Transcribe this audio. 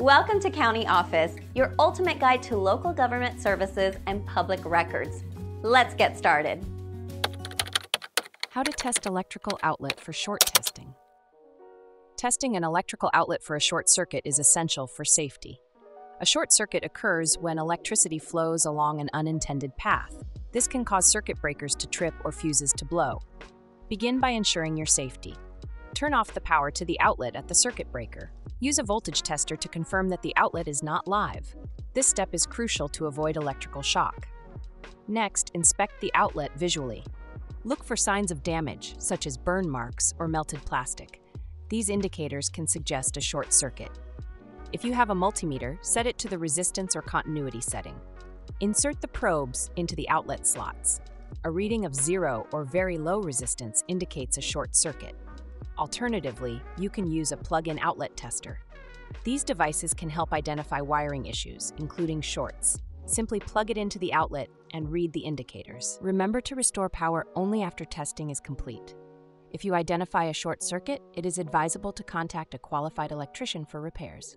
Welcome to County Office, your ultimate guide to local government services and public records. Let's get started. How to test electrical outlet for short testing. Testing an electrical outlet for a short circuit is essential for safety. A short circuit occurs when electricity flows along an unintended path. This can cause circuit breakers to trip or fuses to blow. Begin by ensuring your safety. Turn off the power to the outlet at the circuit breaker. Use a voltage tester to confirm that the outlet is not live. This step is crucial to avoid electrical shock. Next, inspect the outlet visually. Look for signs of damage, such as burn marks or melted plastic. These indicators can suggest a short circuit. If you have a multimeter, set it to the resistance or continuity setting. Insert the probes into the outlet slots. A reading of zero or very low resistance indicates a short circuit. Alternatively, you can use a plug-in outlet tester. These devices can help identify wiring issues, including shorts. Simply plug it into the outlet and read the indicators. Remember to restore power only after testing is complete. If you identify a short circuit, it is advisable to contact a qualified electrician for repairs.